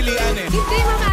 pagpipilian eh. Hindi, mama.